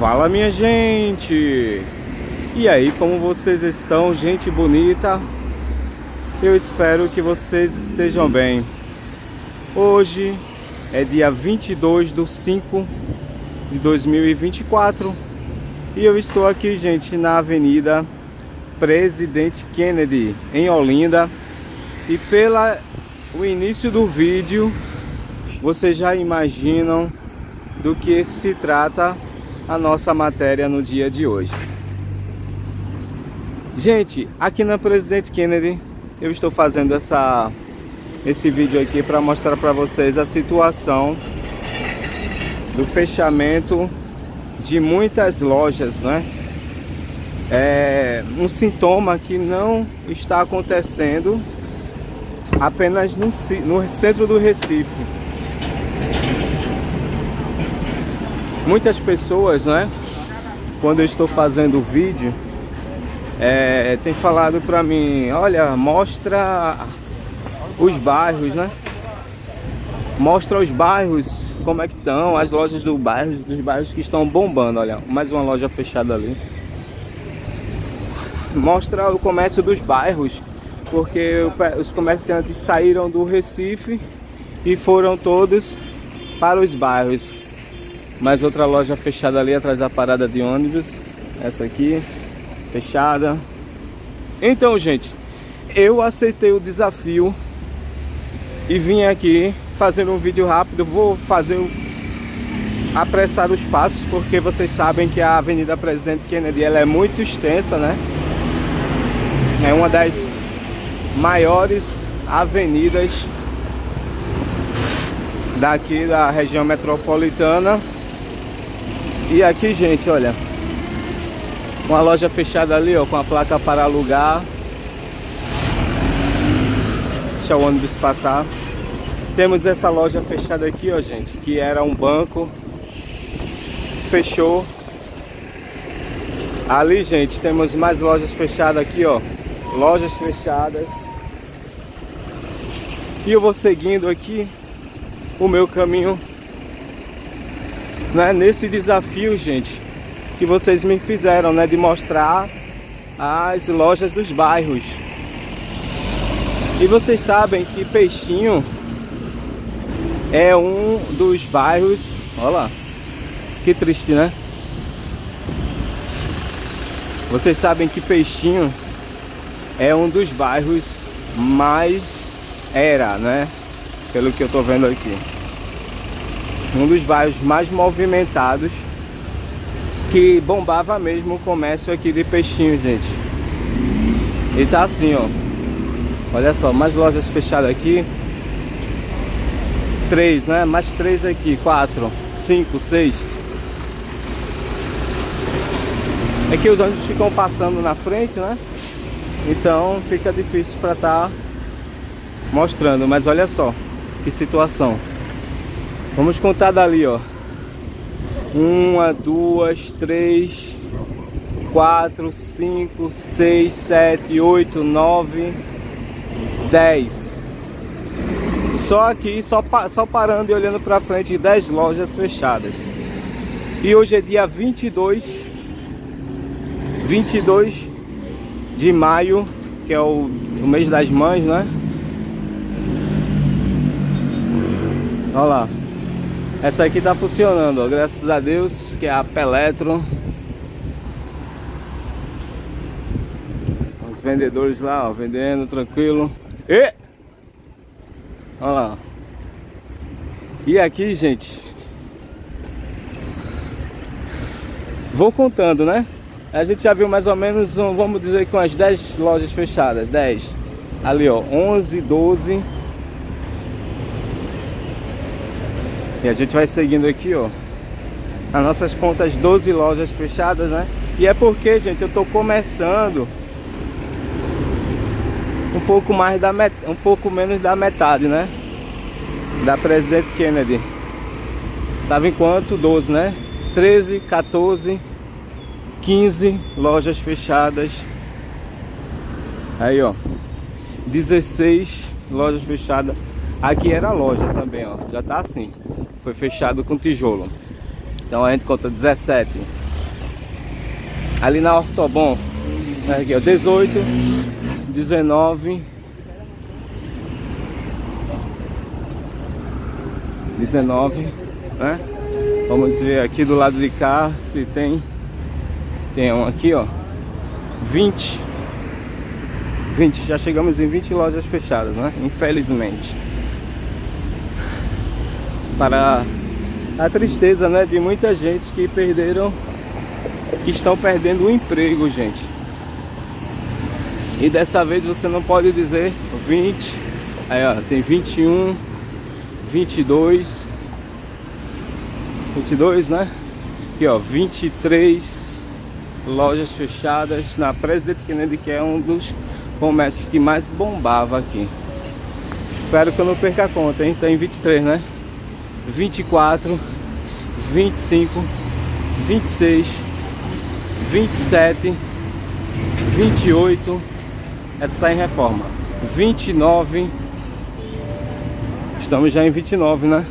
Fala minha gente! E aí, como vocês estão, gente bonita? Eu espero que vocês estejam bem. Hoje é dia 22 de 5 de 2024 e eu estou aqui, gente, na Avenida Presidente Kennedy, em Olinda. E pela o início do vídeo, vocês já imaginam do que se trata a nossa matéria no dia de hoje. Gente, aqui na Presidente Kennedy, eu estou fazendo essa, esse vídeo aqui para mostrar para vocês a situação do fechamento de muitas lojas, né? É um sintoma que não está acontecendo apenas no, no centro do Recife. Muitas pessoas, né? Quando eu estou fazendo o vídeo, é, tem falado pra mim, olha, mostra os bairros, né? Mostra os bairros, como é que estão, as lojas do bairro, dos bairros que estão bombando, olha, mais uma loja fechada ali. Mostra o comércio dos bairros, porque os comerciantes saíram do Recife e foram todos para os bairros. Mais outra loja fechada ali atrás da parada de ônibus, essa aqui fechada. Então, gente, eu aceitei o desafio e vim aqui fazendo um vídeo rápido. Vou fazer apressar os passos, porque vocês sabem que a Avenida Presidente Kennedy ela é muito extensa, né? É uma das maiores avenidas daqui da região metropolitana. E aqui, gente, olha, uma loja fechada ali, ó, com a placa para alugar. Deixa o ônibus passar. Temos essa loja fechada aqui, ó, gente, que era um banco. Fechou. Ali, gente, temos mais lojas fechadas aqui, ó. Lojas fechadas. E eu vou seguindo aqui o meu caminho né, nesse desafio, gente que vocês me fizeram, né? De mostrar as lojas dos bairros. E vocês sabem que Peixinho é um dos bairros. Olha lá, que triste, né? Vocês sabem que Peixinho é um dos bairros mais era, né? Pelo que eu tô vendo aqui. Um dos bairros mais movimentados que bombava mesmo o comércio aqui de peixinho, gente. E tá assim, ó. Olha só, mais lojas fechadas aqui. Três, né? Mais três aqui, quatro, cinco, seis. É que os ônibus ficam passando na frente, né? Então fica difícil para estar tá mostrando. Mas olha só, que situação. Vamos contar dali, ó. Uma, duas, três, quatro, cinco, seis, sete, oito, nove, dez. Só aqui, só, só parando e olhando para frente, dez lojas fechadas. E hoje é dia 22, 22 de maio, que é o, o mês das mães, né? Olha lá. Essa aqui tá funcionando, ó, graças a Deus, que é a Peletro. Os vendedores lá, ó, vendendo tranquilo. E Olha lá. E aqui, gente, vou contando, né? A gente já viu mais ou menos, um, vamos dizer, com as 10 lojas fechadas, 10. Ali, ó, 11, 12 E a gente vai seguindo aqui, ó. As nossas contas 12 lojas fechadas, né? E é porque, gente, eu tô começando um pouco mais da met... um pouco menos da metade, né? Da Presidente Kennedy. Tava em quanto? 12, né? 13, 14, 15 lojas fechadas. Aí, ó. 16 lojas fechadas. Aqui era loja também, ó. Já tá assim. Foi fechado com tijolo. Então a gente conta 17. Ali na Ortobon, né, aqui, ó, 18, 19, 19, né? Vamos ver aqui do lado de cá se tem tem um aqui, ó, 20 20, já chegamos em 20 lojas fechadas, né? Infelizmente. Para a tristeza, né, de muita gente que perderam que estão perdendo o emprego, gente. E dessa vez você não pode dizer 20, aí ó, tem 21, 22, 22, né? Aqui ó, 23 lojas fechadas na Presidente Kennedy, que é um dos comércios que mais bombava aqui. Espero que eu não perca a conta, hein? Tem 23, né? 24, 25, 26, 27, 28, essa está em reforma. 29, estamos já em 29, né?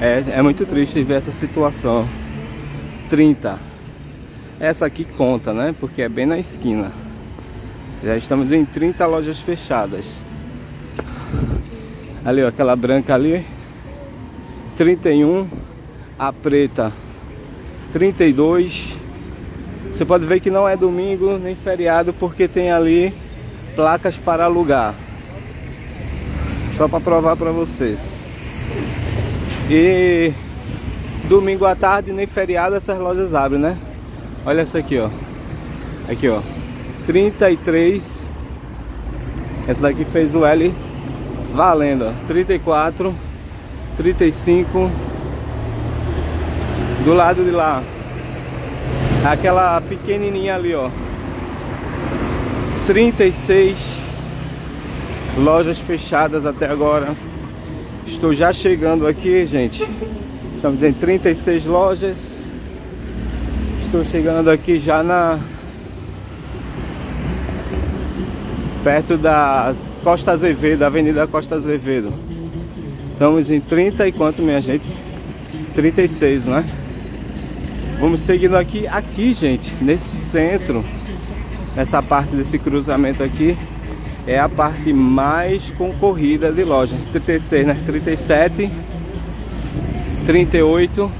É, é muito triste ver essa situação. 30. Essa aqui conta, né? Porque é bem na esquina. Já estamos em 30 lojas fechadas. Ali, ó, aquela branca ali. 31. A preta 32. Você pode ver que não é domingo nem feriado porque tem ali placas para alugar. Só para provar para vocês. E domingo à tarde nem feriado essas lojas abrem, né? Olha essa aqui, ó. Aqui, ó. 33. Essa daqui fez o L valendo, ó. 34, 35 do lado de lá. Aquela pequenininha ali, ó. 36 lojas fechadas até agora. Estou já chegando aqui, gente. Estamos em 36 lojas. Estou chegando aqui já na perto das Costa Azevedo, Avenida Costa Azevedo. Estamos em 30 e quanto, minha gente? 36, né? Vamos seguindo aqui, aqui gente, nesse centro, nessa parte desse cruzamento aqui, é a parte mais concorrida de loja. 36, né? 37, 38,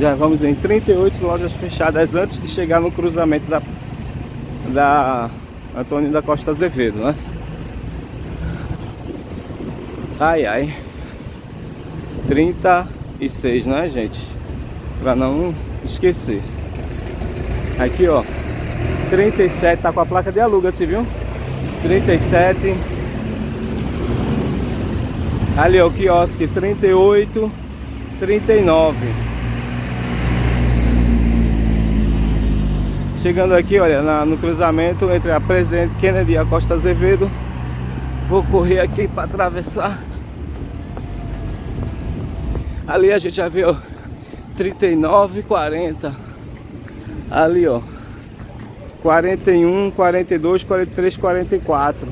já vamos em 38 lojas fechadas antes de chegar no cruzamento da, da Antônio da Costa Azevedo, né? Ai, ai. 36, né, gente? Pra não esquecer. Aqui, ó. 37, tá com a placa de aluga, você viu? 37. Ali, ó, o quiosque 38, 39. Chegando aqui, olha, na, no cruzamento entre a Presidente Kennedy e a Costa Azevedo. Vou correr aqui para atravessar. Ali a gente já viu 39, 40. Ali, ó. 41, 42, 43, 44.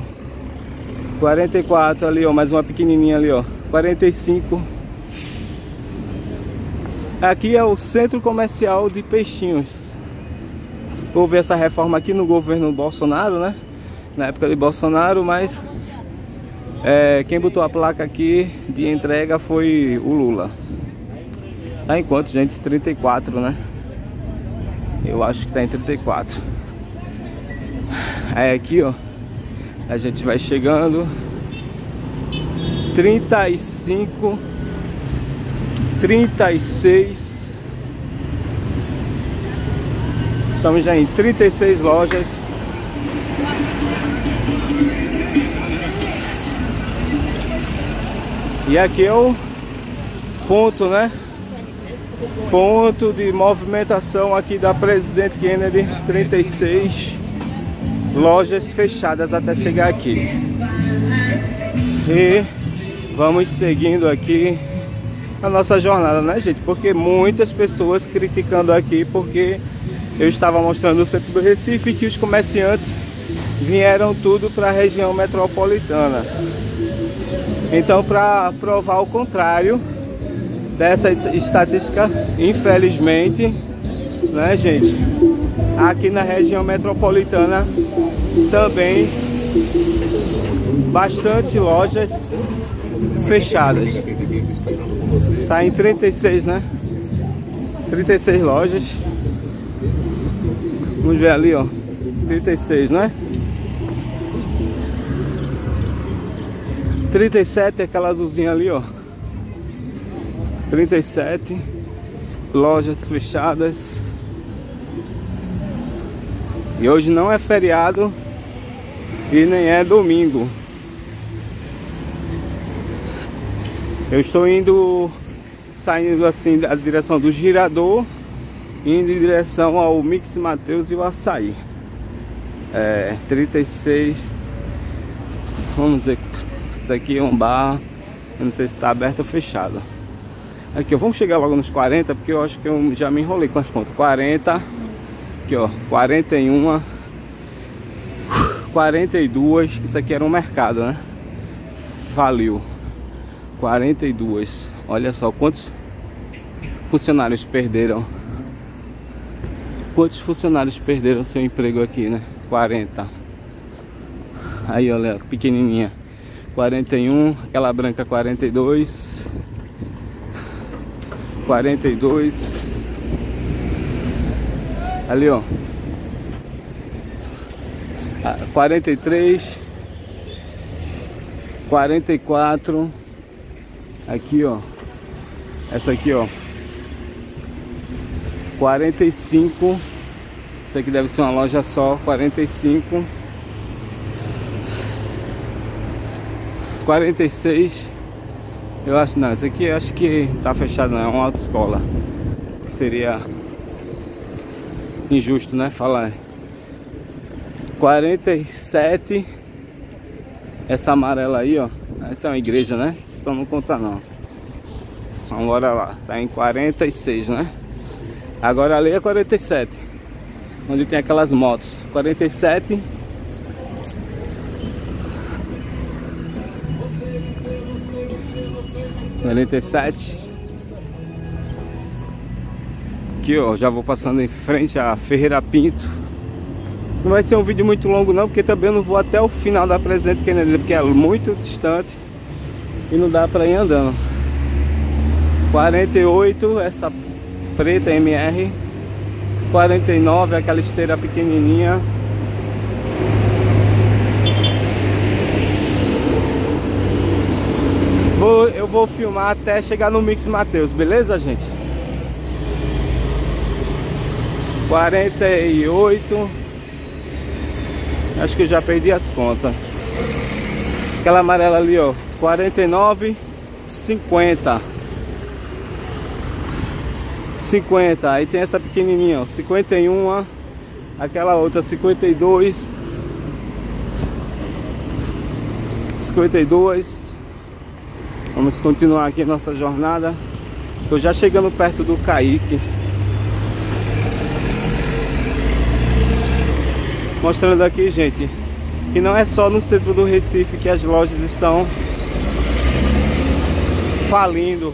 44 ali, ó. Mais uma pequenininha ali, ó. 45. Aqui é o centro comercial de Peixinhos. Houve essa reforma aqui no governo Bolsonaro, né? Na época de Bolsonaro, mas é, quem botou a placa aqui de entrega foi o Lula. Tá em quanto, gente? 34, né? Eu acho que tá em 34. Aí aqui, ó. A gente vai chegando. 35. 36. Estamos já em 36 lojas. E aqui é o ponto, né? ponto de movimentação aqui da Presidente Kennedy 36 lojas fechadas até chegar aqui e vamos seguindo aqui a nossa jornada, né gente? Porque muitas pessoas criticando aqui porque eu estava mostrando o centro do Recife que os comerciantes vieram tudo para a região metropolitana. Então, para provar o contrário, dessa estatística, infelizmente, né, gente? Aqui na região metropolitana também bastante lojas fechadas. Tá em 36, né? 36 lojas. Vamos ver ali, ó. 36, né? 37 aquela azulzinha ali, ó. 37 lojas fechadas. E hoje não é feriado e nem é domingo. Eu estou indo, saindo assim da direção do girador, indo em direção ao Mix Mateus e o Açaí. É, 36. Vamos ver. Isso aqui é um bar. Eu não sei se está aberto ou fechado. Aqui, ó, vamos chegar logo nos 40, porque eu acho que eu já me enrolei com as contas. 40. Aqui, ó, 41. 42. Isso aqui era um mercado, né? Faliu. 42. Olha só quantos funcionários perderam. Quantos funcionários perderam seu emprego aqui, né? 40. Aí, olha, pequenininha. 41, aquela branca 42. 42. Ali, ó. 43. 44 Aqui, ó. Essa aqui, ó. 45. Isso aqui deve ser uma loja só. 45. 46. Eu acho não, esse aqui acho que tá fechado não, é uma autoescola. Seria injusto, né, falar. 47. Essa amarela aí, ó. Essa é uma igreja, né? então não conta não. Vamos embora lá, tá em 46, né? Agora ali é 47. Onde tem aquelas motos. 47. Quarenta e sete. Aqui ó, já vou passando em frente a Ferreira Pinto. Não vai ser um vídeo muito longo não, porque também eu não vou até o final da Kennedy, porque é muito distante e não dá pra ir andando 48 essa preta MR 49 aquela esteira pequenininha. Vou, eu vou filmar até chegar no Mix Mateus, beleza gente? 48 Acho que eu já perdi as contas. Aquela amarela ali, ó 49 50 50 aí tem essa pequenininha ó 51 aquela outra 52 52 vamos continuar aqui nossa jornada tô já chegando perto do Caique mostrando aqui gente que não é só no centro do Recife que as lojas estão falindo.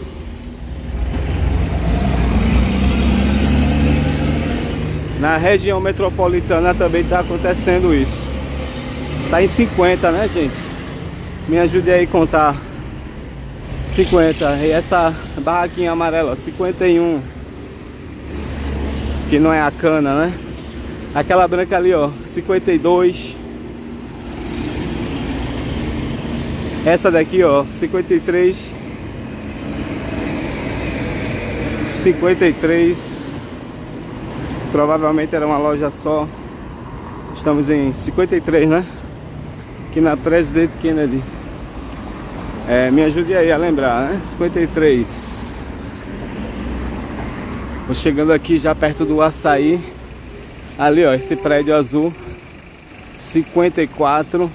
Na região metropolitana também está acontecendo isso. Tá em 50, né, gente? Me ajude aí a contar. 50. E essa barraquinha amarela, 51. Que não é a cana, né? Aquela branca ali, ó, 52. Essa daqui, ó, 53. 53. Provavelmente era uma loja só. Estamos em 53, né? Aqui na Presidente Kennedy. É, me ajude aí a lembrar, né? 53. Vou chegando aqui já perto do açaí. Ali, ó, esse prédio azul. 54.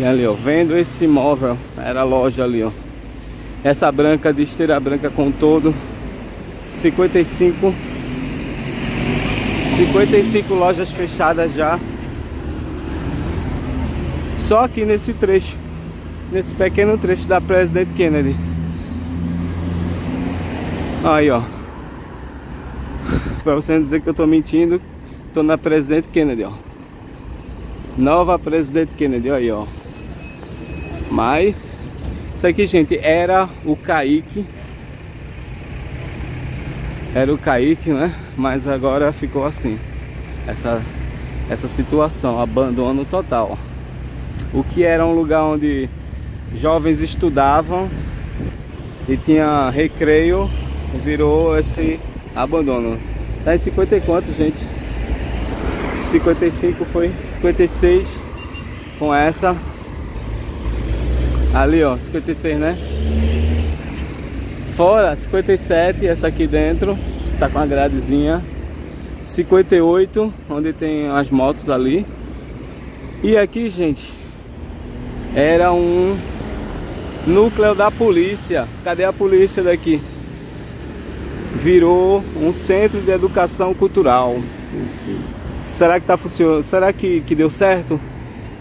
E ali, ó, vendo esse imóvel, era a loja ali, ó. Essa branca de esteira branca com todo 55 55 lojas fechadas já. Só aqui nesse trecho, nesse pequeno trecho da President Kennedy. Aí, ó. Pra você não dizer que eu tô mentindo, tô na Presidente Kennedy, ó. Nova Presidente Kennedy, aí, ó. Mas, isso aqui, gente, era o Kaique. Era o Kaique, né? Mas agora ficou assim. Essa, essa situação, abandono total. O que era um lugar onde jovens estudavam e tinha recreio, virou esse abandono. Tá em 50 e quanto, gente? 55 foi 56 com essa. Ali, ó, 56, né? Fora 57, essa aqui dentro, tá com a gradezinha. 58, onde tem as motos ali. E aqui, gente, era um núcleo da polícia. Cadê a polícia daqui? Virou um centro de educação cultural. Será que tá funcionando? Será que, que deu certo?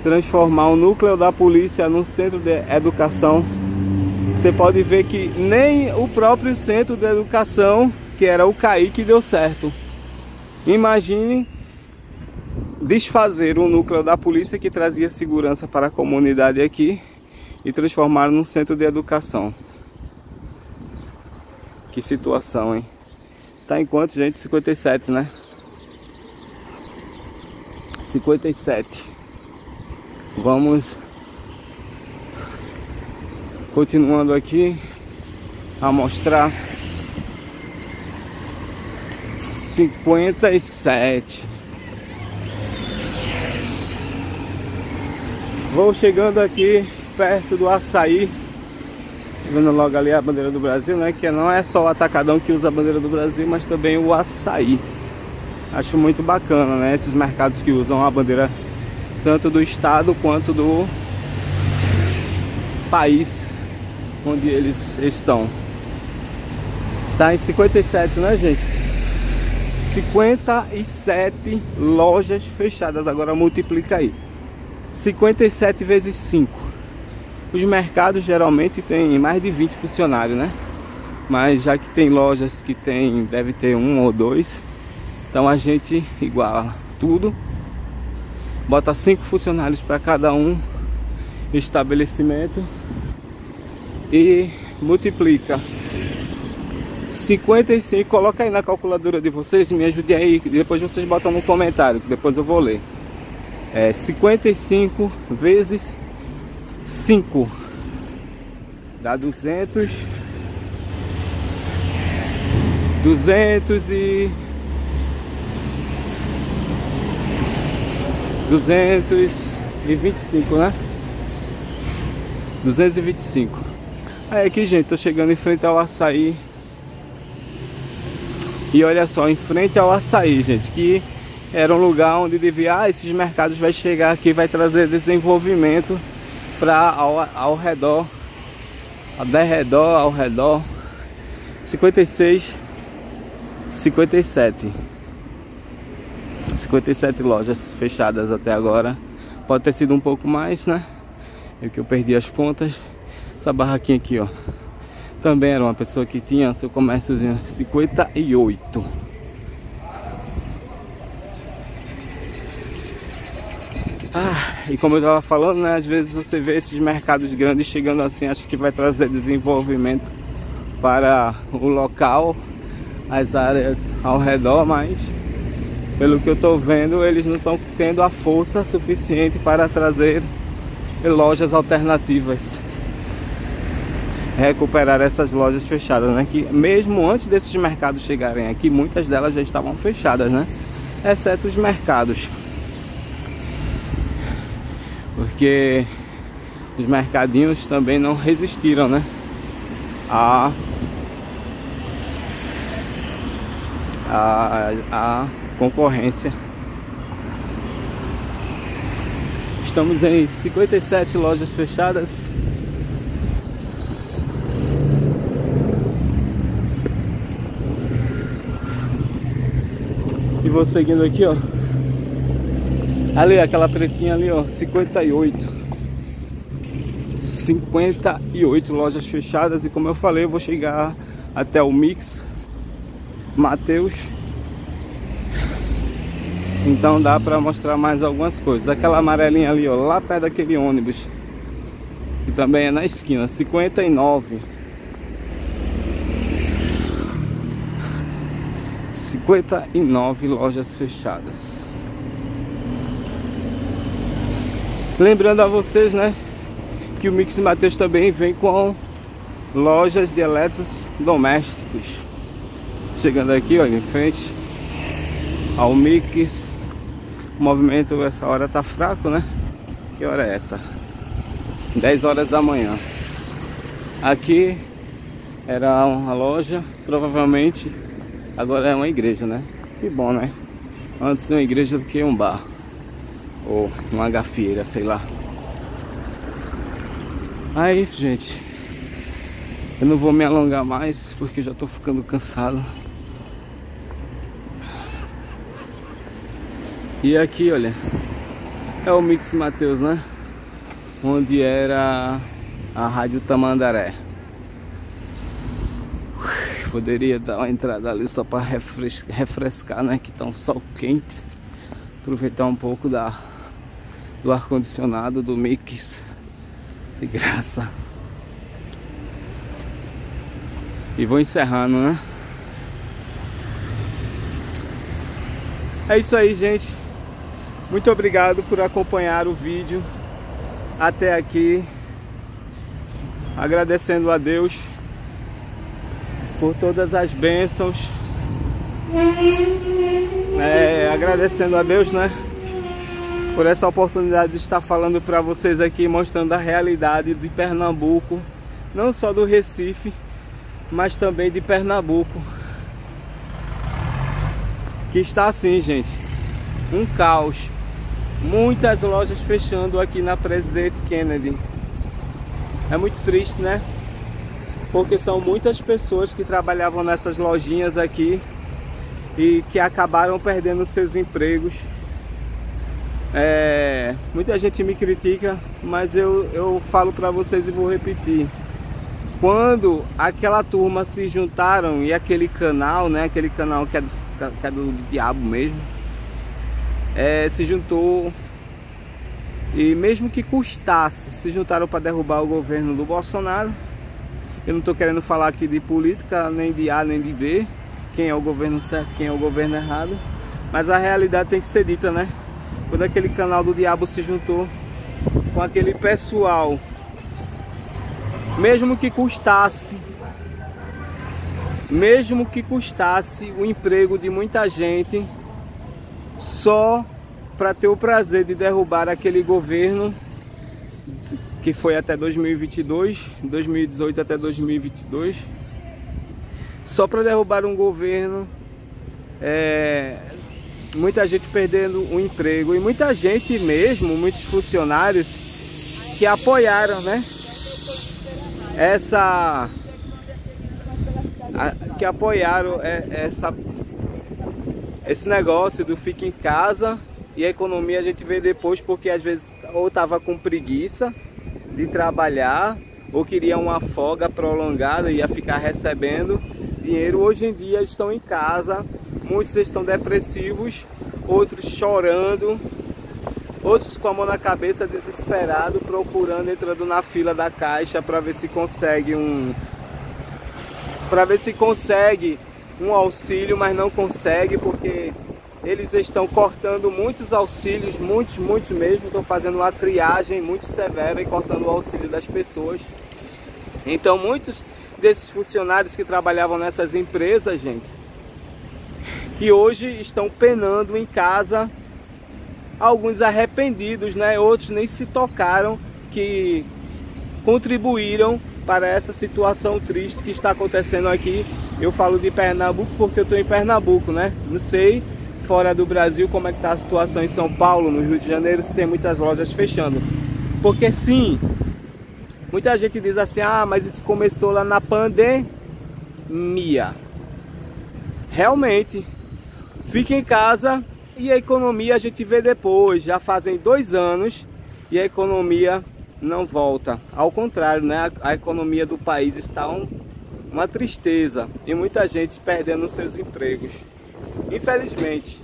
Transformar o núcleo da polícia num centro de educação. Você pode ver que nem o próprio centro de educação, que era o CAI, deu certo. Imagine desfazer o núcleo da polícia que trazia segurança para a comunidade aqui e transformar num centro de educação. Que situação, hein? Tá em quanto, gente? 57, né? 57. Vamos continuando aqui a mostrar 57. Vou chegando aqui perto do açaí. Vendo logo ali a bandeira do Brasil, né? Que não é só o atacadão que usa a bandeira do Brasil, mas também o açaí. Acho muito bacana, né? Esses mercados que usam a bandeira tanto do estado quanto do país onde eles estão. Tá em 57, né, gente? 57 lojas fechadas. Agora multiplica aí. 57 vezes 5. Os mercados geralmente têm mais de 20 funcionários, né? Mas já que tem lojas que tem, deve ter um ou dois, então a gente iguala tudo, bota cinco funcionários para cada um estabelecimento e multiplica 55, coloca aí na calculadora de vocês, me ajude aí, depois vocês botam no comentário, que depois eu vou ler. É 55 vezes 5 dá 200 200 e 225, né? 225. Aí aqui, gente, tô chegando em frente ao açaí. E olha só, em frente ao açaí, gente, que era um lugar onde devia, ah, esses mercados vai chegar aqui, vai trazer desenvolvimento para ao, ao redor, ao redor, ao redor, 56, 57. 57 lojas fechadas até agora. Pode ter sido um pouco mais, né? Eu que eu perdi as contas. Essa barraquinha aqui, ó. Também era uma pessoa que tinha seu comérciozinho 58. Ah, e como eu estava falando, né, às vezes você vê esses mercados grandes chegando assim, acho que vai trazer desenvolvimento para o local, as áreas ao redor, mas pelo que eu estou vendo, eles não estão tendo a força suficiente para trazer lojas alternativas. Recuperar essas lojas fechadas, né? Que mesmo antes desses mercados chegarem aqui, muitas delas já estavam fechadas, né? Exceto os mercados porque os mercadinhos também não resistiram, né? A, a, a concorrência. Estamos em 57 lojas fechadas. Vou seguindo aqui, ó. Ali, aquela pretinha ali, ó, 58. 58 lojas fechadas e como eu falei, eu vou chegar até o Mix Mateus. Então dá para mostrar mais algumas coisas. Aquela amarelinha ali, ó, lá perto daquele ônibus. Que também é na esquina, 59. 59 lojas fechadas. Lembrando a vocês, né, que o Mix Mateus também vem com lojas de eletrodomésticos. Chegando aqui, olha, em frente ao Mix. O movimento essa hora tá fraco, né? Que hora é essa? 10 horas da manhã. Aqui era uma loja, provavelmente agora é uma igreja, né? Que bom, né? Antes uma igreja do que um bar. Ou uma gafieira, sei lá. Aí, gente. Eu não vou me alongar mais porque já tô ficando cansado. E aqui, olha, é o Mix Mateus, né? Onde era a Rádio Tamandaré. Poderia dar uma entrada ali só para refrescar, né? Que tá um sol quente. Aproveitar um pouco da, do ar-condicionado do Mix. De graça. E vou encerrando, né? É isso aí, gente. Muito obrigado por acompanhar o vídeo até aqui. Agradecendo a Deus por todas as bênçãos. É, agradecendo a Deus, né? Por essa oportunidade de estar falando para vocês aqui, mostrando a realidade de Pernambuco, não só do Recife, mas também de Pernambuco. Que está assim, gente, um caos muitas lojas fechando aqui na Presidente Kennedy. É muito triste, né? Porque são muitas pessoas que trabalhavam nessas lojinhas aqui e que acabaram perdendo seus empregos. É, muita gente me critica, mas eu, eu falo para vocês e vou repetir. Quando aquela turma se juntaram e aquele canal, né, aquele canal que é do, que é do diabo mesmo, é, se juntou e mesmo que custasse, se juntaram para derrubar o governo do Bolsonaro. Eu não estou querendo falar aqui de política, nem de A nem de B, quem é o governo certo, quem é o governo errado, mas a realidade tem que ser dita, né? Quando aquele canal do diabo se juntou com aquele pessoal, mesmo que custasse, mesmo que custasse o emprego de muita gente, só para ter o prazer de derrubar aquele governo que foi até 2022, 2018 até 2022, só para derrubar um governo, é, muita gente perdendo o emprego e muita gente mesmo, muitos funcionários que apoiaram, né? Essa que apoiaram é, essa esse negócio do fica em casa e a economia a gente vê depois porque às vezes ou tava com preguiça de trabalhar ou queria uma folga prolongada e ia ficar recebendo dinheiro. Hoje em dia estão em casa, muitos estão depressivos, outros chorando, outros com a mão na cabeça, desesperado, procurando, entrando na fila da caixa para ver se consegue um para ver se consegue um auxílio, mas não consegue porque eles estão cortando muitos auxílios, muitos, muitos mesmo, estão fazendo uma triagem muito severa e cortando o auxílio das pessoas. Então muitos desses funcionários que trabalhavam nessas empresas, gente, que hoje estão penando em casa, alguns arrependidos, né? Outros nem se tocaram que contribuíram para essa situação triste que está acontecendo aqui eu falo de Pernambuco porque eu estou em Pernambuco, né? Não sei fora do Brasil como é que está a situação em São Paulo, no Rio de Janeiro, se tem muitas lojas fechando. Porque sim, muita gente diz assim, ah, mas isso começou lá na pandemia. Realmente, fica em casa e a economia a gente vê depois. Já fazem dois anos e a economia não volta. Ao contrário, né? A economia do país está um uma tristeza e muita gente perdendo seus empregos. Infelizmente,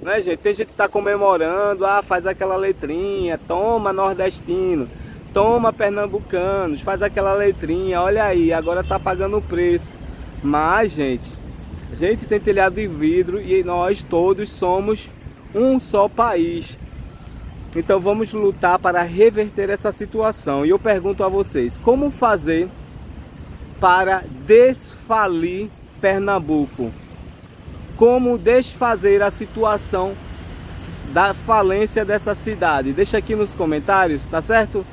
né, gente? Tem gente que está comemorando, ah, faz aquela letrinha, toma nordestino, toma pernambucanos, faz aquela letrinha, olha aí, agora tá pagando o preço. Mas, gente, a gente tem telhado de vidro e nós todos somos um só país. Então vamos lutar para reverter essa situação. E eu pergunto a vocês, como fazer para desfalir Pernambuco? Como desfazer a situação da falência dessa cidade? Deixa aqui nos comentários, tá certo?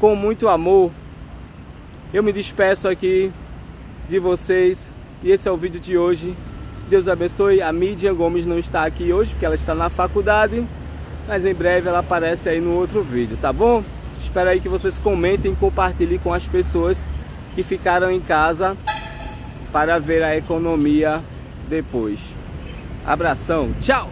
Com muito amor. Eu me despeço aqui de vocês e esse é o vídeo de hoje. Deus abençoe. A Mídia Gomes não está aqui hoje porque ela está na faculdade mas em breve ela aparece aí no outro vídeo, tá bom? Espero aí que vocês comentem e compartilhem com as pessoas que ficaram em casa para ver a economia depois. Abração, tchau!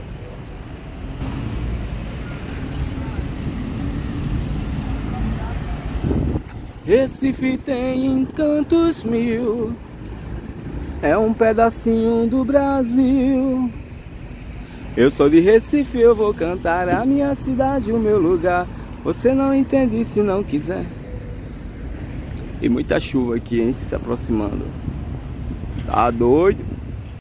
Recife tem encantos mil, é um pedacinho do Brasil. Eu sou de Recife, eu vou cantar a minha cidade, o meu lugar. Você não entende se não quiser. E muita chuva aqui, hein, se aproximando. Tá doido?